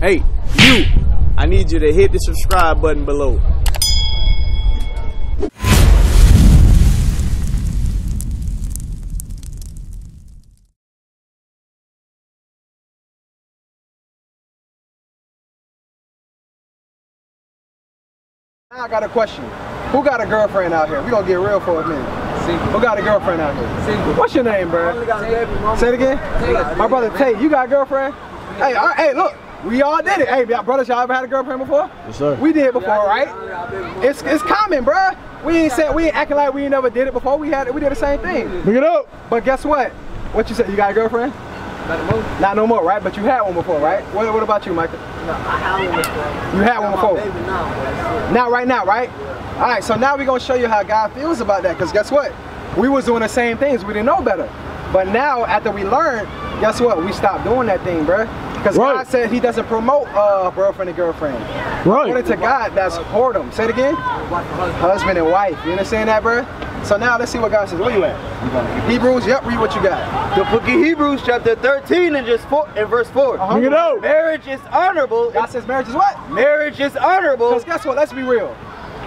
Hey, you! I need you to hit the subscribe button below. Now I got a question. Who got a girlfriend out here? We gonna get real for a minute. Single. Who got a girlfriend out here? Single. What's your name, bro? Say it again. Tate. My brother Tate. You got a girlfriend? Hey, all right, hey, look. We all did it. Hey, y'all brothers, y'all ever had a girlfriend before? Yes, sir. We did it before, right? It's it's common, bro. We ain't said we ain't acting like we ain't never did it before. We had it. we did the same thing. Bring it up. But guess what? What you said? You got a girlfriend? Not. Not no more, right? But you had one before, right? What, what about you, Michael? No, I have one before. You had one before. Baby now, Not right now, right? All right, so now we're gonna show you how God feels about that. Cause guess what? We was doing the same things. We didn't know better. But now, after we learned, guess what? We stopped doing that thing, bruh. Cause Right. God said He doesn't promote uh, boyfriend and girlfriend. According Right. to God, that's whoredom. Say it again. Husband and wife. You understand that, bruh? So now let's see what God says. Where you at? Hebrews. Yep. Read what you got. The book of Hebrews, chapter 13, and just four, and verse 4. Uh-huh. Bring it up. Marriage is honorable. God says marriage is what? Marriage is honorable. Because guess what? Let's be real.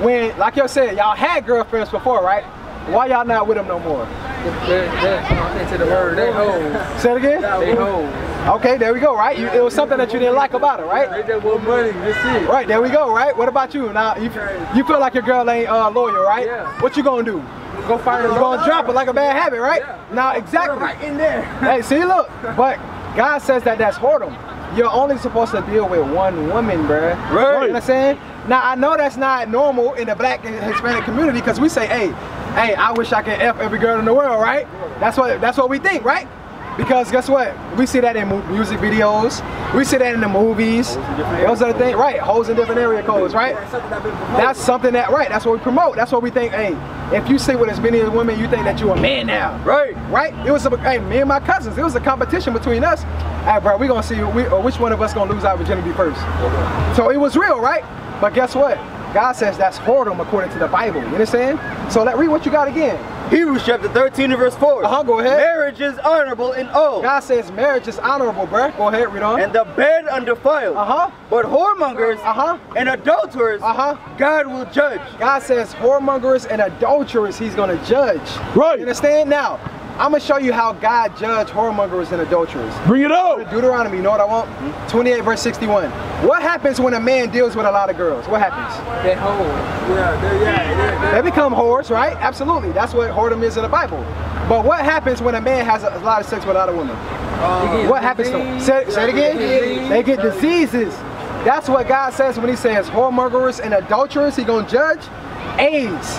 When, like you said, y'all had girlfriends before, right? Why y'all not with them no more? They, they, I'm into the word. They hold. Say it again. They hold. Okay, there we go, right? You, it was something that you didn't like about it, right? They just want money. That's it. Right, there we go, right? What about you? Now, you, you feel like your girl ain't uh, loyal, right? Yeah. What you gonna do? Go find her. You gonna drop it like a bad habit, right? Yeah. Now, exactly. Right in there. Hey, see, look, but God says that that's whoredom. You're only supposed to deal with one woman, bruh. Right. You know what I'm saying? Now, I know that's not normal in the black and Hispanic community because we say, hey, hey, I wish I could F every girl in the world, right? That's what that's what we think, right? Because guess what? We see that in music videos. We see that in the movies. Those are the things, right? Holes in different area codes, right? That's something that, right? That's what we promote. That's what we think. Hey, if you sleep with as many as women, you think that you're a man now right. right? It was a, hey, me and my cousins. It was a competition between us. Hey, bro, we gonna see we, or which one of us gonna lose our virginity first. So it was real, right? But guess what? God says that's whoredom according to the Bible. You understand? So let read what you got again. Hebrews chapter 13 and verse 4. Uh-huh, go ahead. Marriage is honorable in all. God says marriage is honorable, bro. Go ahead, read on. And the bed undefiled. Uh huh. But whoremongers Uh-huh. and adulterers, Uh huh. God will judge. God says whoremongers and adulterers He's gonna judge. Right. You understand? Now, I'm gonna show you how God judged whoremongers and adulterers. Bring it up. Deuteronomy, you know what I want? 28 verse 61. What happens when a man deals with a lot of girls? What happens? They hold. Yeah, they, yeah, They become whores, right? Absolutely. That's what whoredom is in the Bible. But what happens when a man has a, a lot of sex with a lot of women? Um, what happens to them? Say, say it again. They get diseases. That's what God says when he says whoremongers and adulterers, he gonna judge. AIDS.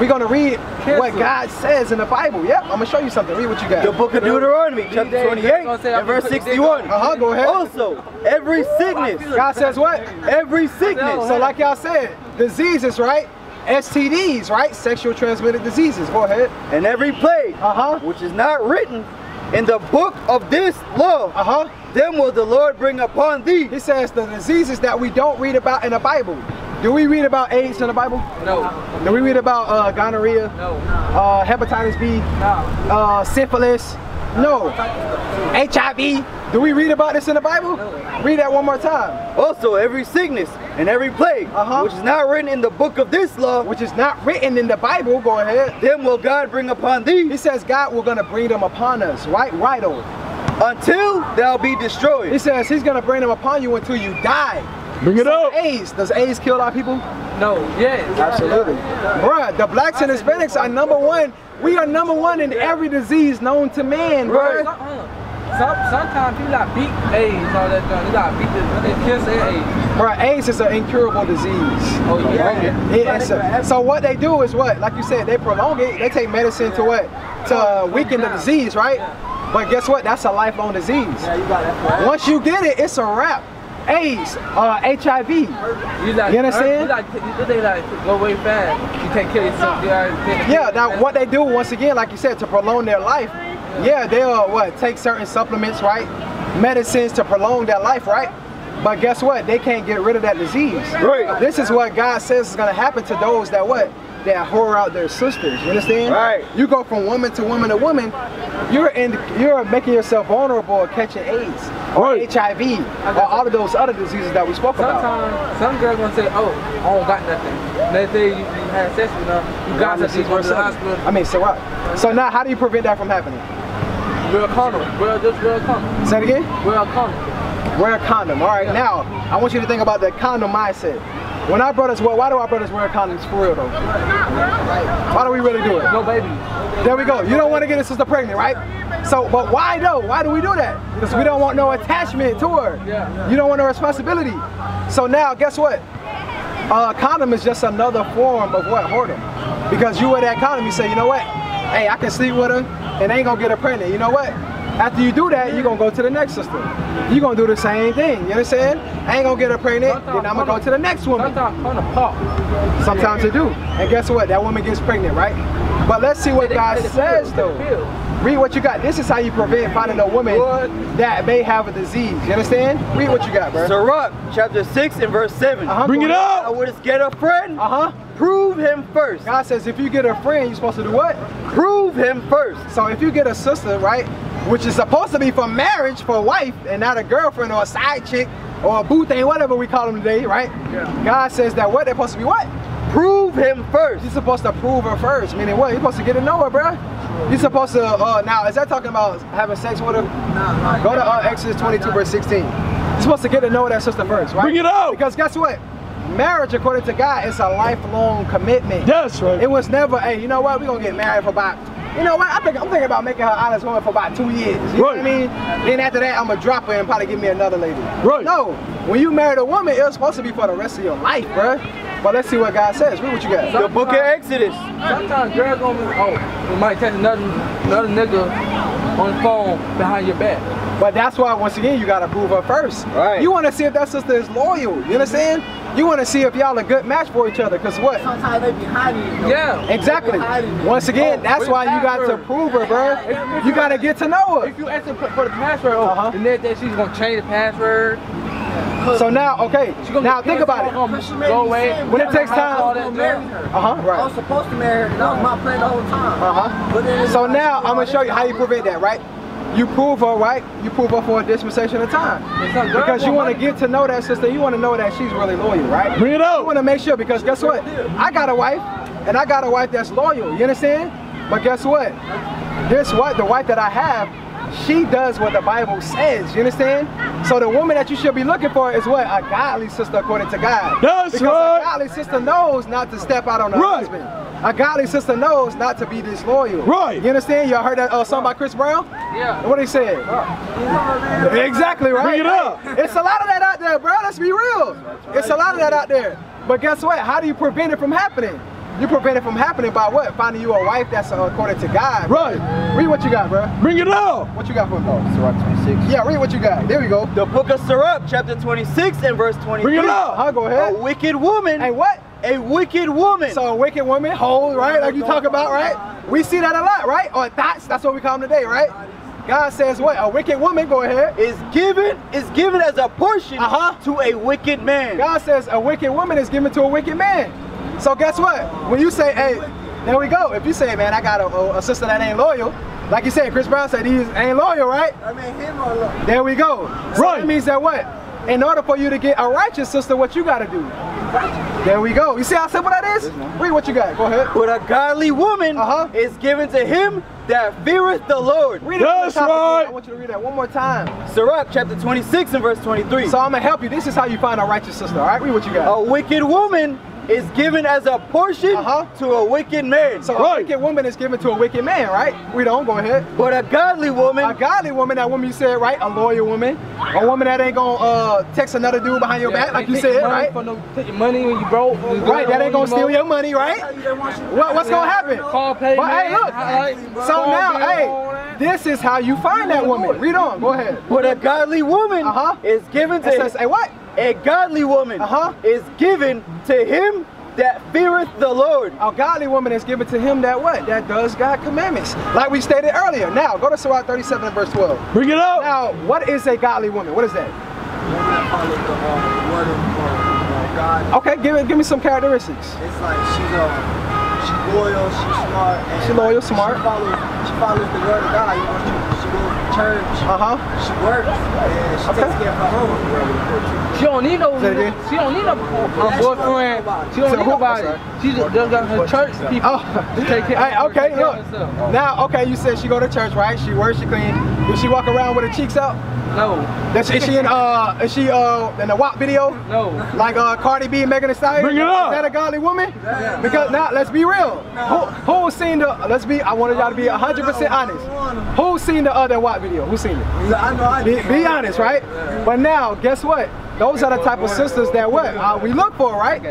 We're gonna read what God says in the Bible. Yep, I'm gonna show you something. Read what you got. The book of Deuteronomy, chapter 28 and verse 61. Uh-huh, go ahead. Also, every sickness, God says what? every sickness, So like y'all said, diseases, right? STDs, right? Sexual transmitted diseases. Go ahead. and every plague, Uh-huh. which is not written in the book of this law, Uh-huh. then will the Lord bring upon thee. He says the diseases that we don't read about in the Bible. Do we read about AIDS in the Bible? No. Do we read about uh, gonorrhea, No. uh, hepatitis B, No. uh, syphilis? No. HIV? Do we read about this in the Bible? No. Read that one more time. Also, every sickness and every plague, Uh-huh. which is not written in the book of this law, Which is not written in the Bible. Go ahead. Then will God bring upon thee He says God will gonna bring them upon us. Right? Right on. until they'll be destroyed. He says he's gonna bring them upon you until you die. Bring it up. AIDS. Does AIDS kill our people? No. Yes. Absolutely. Bruh, the blacks and Hispanics are number one. We are number one in every disease known to man, Right. bruh. Some, sometimes people like beat AIDS, all that stuff. They like beat this, they kiss their AIDS. Bruh, AIDS is an incurable disease. Oh yeah. It- it's a- so what they do is what, like you said, they prolong it. They take medicine to what, to uh, weaken the disease, right? But guess what? That's a lifelong disease. Yeah, you got that. Once you get it, it's a wrap. AIDS, uh, HIV. You like, You understand? You like, you think like go way fast. You take care of yourself. You gotta Yeah, now what they do once again, like you said, to prolong their life, yeah, they'll what take certain supplements, right? Medicines to prolong their life, right? But guess what? They can't get rid of that disease. Right. This is what God says is gonna happen to those that what? That whore out their sisters. You understand? Right. You go from woman to woman to woman. You're in. You're making yourself vulnerable of catching AIDS or Right. HIV or all of those other diseases that we spoke about. Sometimes some girls gonna say, "Oh, I don't got nothing." Let's say you, you had sex with them, you got something, you go to the hospital. I mean, so what? So now, how do you prevent that from happening? Wear a condom. Wear just wear a condom. Say it again. Wear a condom. Wear a condom. All right. Now, I want you to think about the condom mindset. When our brothers wear, why do our brothers wear condoms for real though? Why do we really do it? No baby. There we go. You don't want to get a sister pregnant, right? So, but why though? Why do we do that? Because we don't want no attachment to her. You don't want no responsibility. So now, guess what? Uh, condom is just another form of what whoredom. Because you wear that condom, you say, you know what? Hey, I can sleep with her and ain't gonna get her pregnant. You know what? After you do that, you're gonna go to the next sister. You're gonna do the same thing. You understand? I ain't gonna get her pregnant, then I'm gonna go to the next woman. Sometimes condom. Sometimes they do. And guess what? That woman gets pregnant, right? But let's see what God they- they says though. Read what you got. This is how you prevent finding a woman that may have a disease. You understand? Read what you got, bro. Sirach chapter 6 and verse 7. Uh-huh. Bring it Thou up. wouldst get a friend, Uh-huh. prove him first. God says if you get a friend, you're supposed to do what? Prove him first. So if you get a sister, right, which is supposed to be for marriage, for a wife, and not a girlfriend or a side chick or a boo thing, whatever we call them today, right? Yeah. God says that what? They're supposed to be what? Prove him first. You're supposed to prove her first. Meaning what? You're supposed to get to know her, bruh. You're supposed to, uh, now, is that talking about having sex with her? No, Go to uh, Exodus 22, verse 16. You're supposed to get to know that sister first, right? Bring it out. Because guess what? Marriage, according to God, is a lifelong commitment. That's right. It was never, hey, you know what? We're going to get married for about, you know what? I think, I'm thinking about making her honest woman for about two years. You know what I mean? Then after that, I'm going to drop her and probably get me another lady. Right. No. When you married a woman, it was supposed to be for the rest of your life, bro. But let's see what God says. Read what you got. The book of Exodus. Sometimes girls gonna oh, you might text another another nigga on the phone behind your back. But that's why, once again, you gotta prove her first. Right. You wanna see if that sister is loyal. You understand? You wanna see if y'all a good match for each other. Cause what? Sometimes they be hiding it. though. Yeah. Exactly. Hiding. Once again, Oh, that's why you got to prove her, bro. You gotta get to know her. If you ask her for for the password, oh, Uh-huh. the next day she's gonna change the password. So now, okay. Now think about it. Cause she gonna made Go away. When it takes time- gonna marry her. Uh huh. right. I was supposed to marry her. That was my plan the whole time. Uh huh. But then it's So now I'm gonna show you how you prevent that, right? You prove her, right? You prove her for a dispensation of time. And some girls Because you want want to get to know that sister. You want to know that she's really loyal, right? Bring it up. You want to make sure because guess what? I got a wife, and I got a wife that's loyal. You understand? But guess what? This what the wife that I have, she does what the Bible says. You understand? So the woman that you should be looking for is what a godly sister according to God. That's because right. a godly sister knows not to step out on her Right. husband. A godly sister knows not to be disloyal. Right. You understand? Y'all heard that uh, song by Chris Brown? Yeah. What he said? Exactly right. Bring it up. It's a lot of that out there, bro. Let's be real. It's a lot of that out there. But guess what? How do you prevent it from happening? You prevent it from happening by what? Finding you a wife that's uh, according to God. Right. Read what you got, bro. Bring it up. What you got for me? Sirach 26. Yeah, read what you got. There we go. The book of Sirach chapter 26 and verse 23. Bring it out. Huh, go ahead. A wicked woman. Hey, what? A wicked woman. So a wicked woman, whole, right? Like you talk about, right? We see that a lot, right? Or thoughts, that's what we call them today, right? God says what? A wicked woman, go ahead. is given is given as a portion Uh-huh. to a wicked man. God says a wicked woman is given to a wicked man. So guess what? When you say, hey, there we go. If you say, man, I got a, a sister that ain't loyal, like you said, Chris Brown said he ain't loyal, right? I mean, him or look. There we go. So Right. that means that what? In order for you to get a righteous sister, what you gotta do? There we go. You see how simple that is? Read what you got. Go ahead. But a godly woman Uh-huh. is given to him that feareth the Lord. Read it. one more That's time again. right. I want you to read that one more time. Sirach chapter 26 and verse 23. So I'm gonna help you. This is how you find a righteous sister. All right, read what you got. a wicked woman is given as a portion Uh-huh. to a wicked man. So a Right. wicked woman is given to a wicked man, right? Read on. Go ahead. but a godly woman A godly woman, that woman you said, right? A loyal woman. A woman that ain't gonna uh, text another dude behind your back, like you said, money right? For no, take your money when you broke. Right, that ain't gonna steal your money, right? What, what's gonna happen? Call pay. But hey, look. So now, hey, this is how you find that woman. Read on. Go ahead. but a godly woman Uh-huh. is given to It says, hey, what? A godly woman Uh-huh. is given to him that feareth the Lord. A godly woman is given to him that what? That does God commandments. Like we stated earlier. Now, go to Sirach 37 and verse 12. Bring it up. Now, what is a godly woman? What is that? follows the uh, word of uh, God. Okay, give, it, give me some characteristics. It's like she's uh, She's loyal, she's smart. And She loyal, like, smart. She follows, she follows the word of God. You know, she, she goes to church. Uh-huh. She works and she Okay. takes care of her home. She don't need no. Say it again. She don't need no uh, boyfriend. She don't So need who- nobody. She just just got her church people. Oh, to take care. hey, okay, look. Now, okay, you said she go to church, right? She works, she clean. Does she walk around with her cheeks out? No, Does, is she in uh is she uh in the WAP video? no. Like uh Cardi B, Megan Thee Stallion? Bring it up. Is that a godly woman? Yeah. Because now let's be real. Who who seen the let's be I wanted y'all to be hundred percent honest. Who's seen the other WAP video? Who's seen it? I know I Be, be honest, right? But now, guess what? Those are the type of sisters that what uh, we look for, right?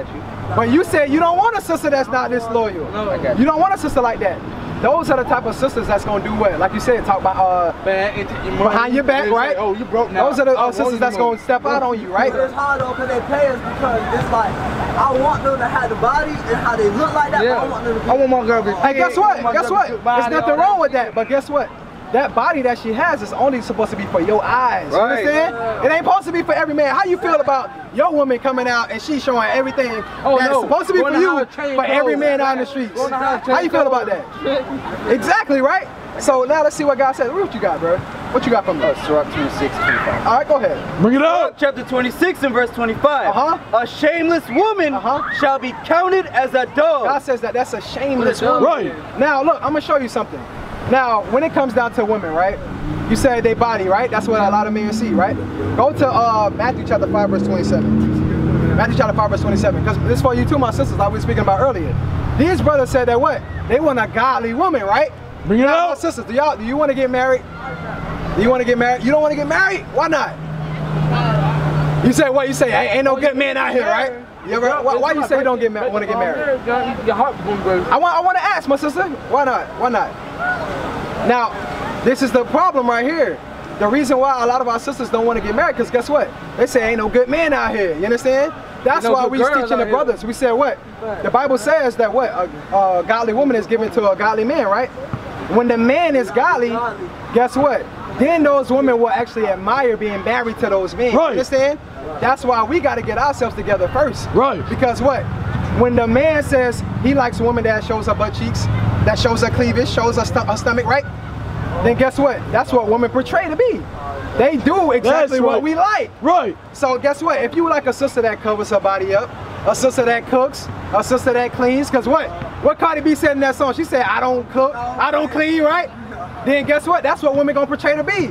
But you said you don't want a sister that's not this loyal. No, I got You don't want a sister like that. Those are the type of sisters that's gonna do what? Like you said, talk about uh Bad into your money. behind your back, They say, right? Oh, you broke now. Those are the I uh, sisters that's gonna step out on you, right? It's hard though because they pay us because it's like I want them to have the body and how they look like that. Yeah. But I want them to be I want my girl to be. Hey, guess what? Guess what? to be There's nothing wrong with that. But guess what? That body that she has is only supposed to be for your eyes. You Right. understand? It ain't supposed to be for every man. How you feel about your woman coming out and she showing everything Oh, that's no. supposed to be Going for you for every man out in the streets? Going to house, How you feel about that? Exactly, right? So now let's see what God says. What you got, bro? What you got from me? Uh, Sirach 26, 25. All right, go ahead. Bring it up. Chapter 26 and verse 25. Uh-huh. A shameless woman Uh-huh. shall be counted as a dog. God says that that's a shameless What a woman. Right. Now, look, I'm gonna show you something. Now, when it comes down to women, right? You said they body, right? That's what a lot of men see, right? Go to uh, Matthew chapter 5, verse 27. Matthew chapter 5, verse 27. Because this is for you too, my sisters, like we were speaking about earlier. These brothers said that what? They want a godly woman, right? Bring it Now, my sisters, do y'all do you want to get married? Do you want to get married? You don't want to get married? Why not? You say what? You say ain't, ain't no good men out here, right? You ever, why, why you say you don't get married? Want to get married? Your heart. I want I want to ask my sister. Why not? Why not? Now, this is the problem right here. The reason why a lot of our sisters don't want to get married, because guess what? They say ain't no good men out here. You understand? That's No why we teaching the here. brothers. We said what? The Bible says that what a, a godly woman is given to a godly man, right? When the man is godly, guess what? Then those women will actually admire being married to those men. Right. You understand? That's why we got to get ourselves together first. Right. Because what? When the man says he likes a woman that shows her butt cheeks, that shows her cleavage, shows her, sto- her stomach, right? Then guess what? That's what women portray to be. They do exactly That's what we like. Right. So guess what? If you like a sister that covers her body up, a sister that cooks, a sister that cleans, cause what? What Cardi B said in that song? She said, I don't cook, I don't clean, right? Then guess what? That's what women gonna portray to be.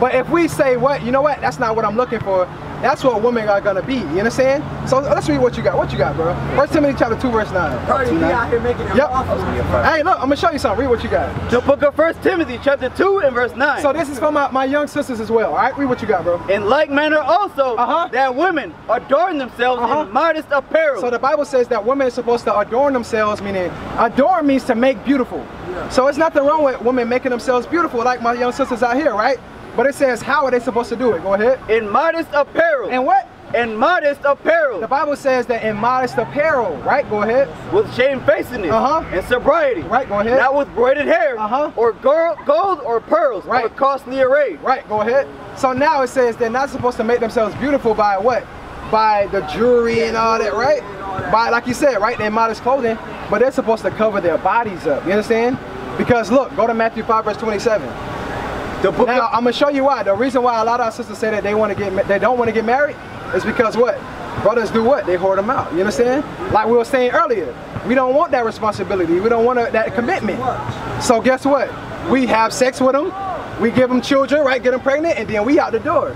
But if we say what, you know what? That's not what I'm looking for. That's what women are gonna be. You understand? So let's read what you got. What you got, bro? First Timothy chapter 2, verse 9. Cardi B out here making it Yep. awful. Hey, look, I'm gonna show you something. Read what you got. The book of First Timothy, chapter 2 and verse 9. So this is for my, my young sisters as well. All right, read what you got, bro. in like manner also, Uh-huh. that women adorn themselves Uh-huh. in modest apparel. So the Bible says that women are supposed to adorn themselves, meaning adorn means to make beautiful. So it's nothing wrong with women making themselves beautiful, like my young sisters out here, right? But it says, how are they supposed to do it? Go ahead. in modest apparel. And what? in modest apparel. The Bible says that in modest apparel, right? Go ahead. with shamefacedness Uh-huh. and sobriety. Right, go ahead. Not with braided hair Uh-huh. or gold, or pearls right. or costly array. Right, go ahead. So now it says they're not supposed to make themselves beautiful by what? By the jewelry and all that, right? By, like you said, right? Their modest clothing, but they're supposed to cover their bodies up. You understand? Because look, go to Matthew 5, verse 27. The book Now I'm gonna show you why. The reason why a lot of our sisters say that they want to get, they don't want to get married, is because what? Brothers do what? They hoard them out. You understand? Like we were saying earlier, we don't want that responsibility. We don't want a, that commitment. So guess what? We have sex with them, we give them children, right? Get them pregnant, and then we out the door.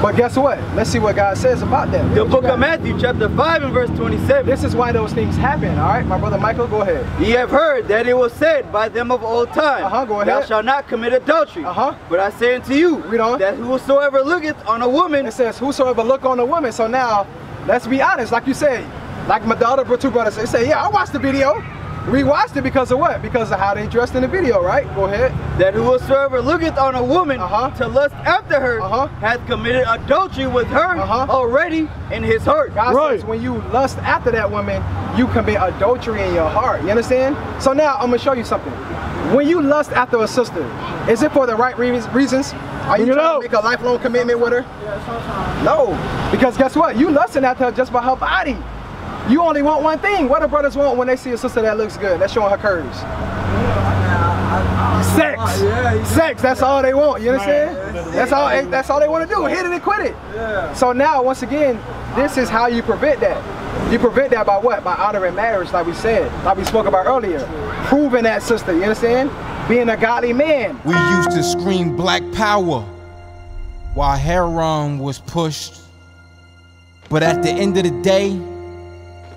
But guess what? Let's see what God says about that. the book of Matthew, chapter 5 and verse 27. This is why those things happen. All right, my brother Michael, go ahead. Ye have heard that it was said by them of old time, Uh-huh, go Thou shalt not commit adultery. Uh-huh. But I say unto you, Read on. that whosoever looketh on a woman, It says, whosoever look on a woman. So now, let's be honest, like you said, like my daughter, two brothers, they say, yeah, I watched the video. We watched it because of what? Because of how they dressed in the video, right? Go ahead. that whosoever looketh on a woman Uh-huh. to lust after her, Uh-huh. hath committed adultery with her Uh-huh. already in his heart. God Right. says when you lust after that woman, you commit adultery in your heart. You understand? So now I'm gonna show you something. When you lust after a sister, is it for the right re- reasons? Are you Bring it trying out. to make a lifelong commitment with her? No, because guess what? You lusting after her just by her body. You only want one thing. What do brothers want when they see a sister that looks good, that's showing her curves? Sex. Sex, that's all they want, you understand? That's all eh, that's all they want to do. Hit it and quit it. So now once again, this is how you prevent that. You prevent that by what? By honoring marriage, like we said, like we spoke about earlier. Proving that sister, you understand? Being a godly man. We used to scream black power while heroin was pushed. But at the end of the day,